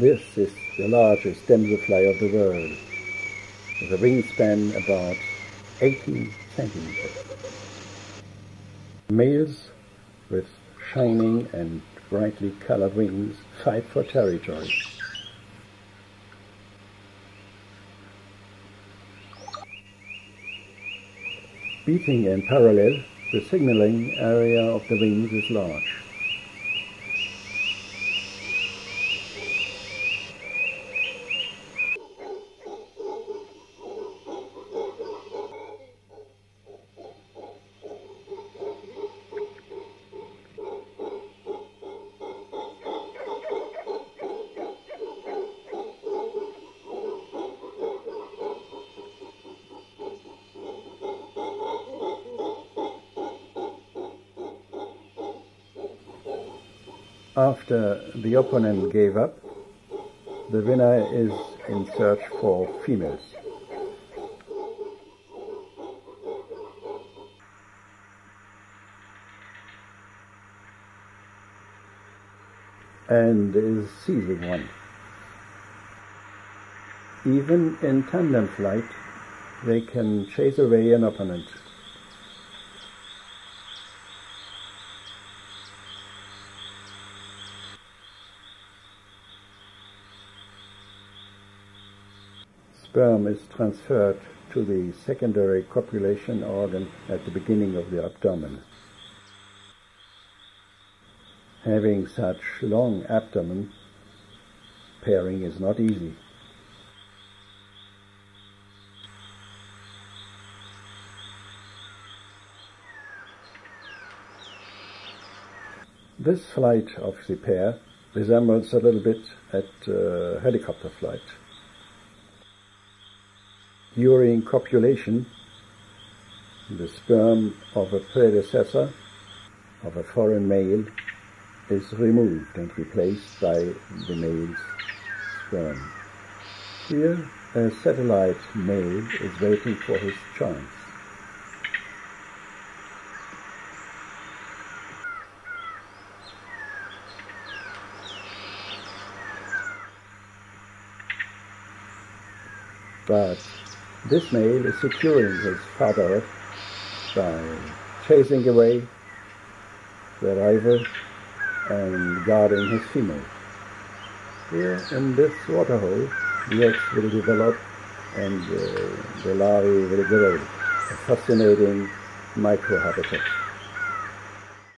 This is the largest damselfly of the world, with a wingspan about 18 centimeters. Males with shining and brightly colored wings fight for territory. Beating in parallel, the signaling area of the wings is large. After the opponent gave up, the winner is in search for females. and is seizing one. Even in tandem flight, they can chase away an opponent. Sperm is transferred to the secondary copulation organ at the beginning of the abdomen. Having such long abdomen, pairing is not easy. This flight of the pair resembles a little bit at uh, helicopter flight. During copulation, the sperm of a predecessor of a foreign male is removed and replaced by the male's sperm. Here, a satellite male is waiting for his chance. But this male is securing his father by chasing away the rival and guarding his female. Here in this waterhole, the eggs will develop and uh, the larvae will grow. A fascinating microhabitat.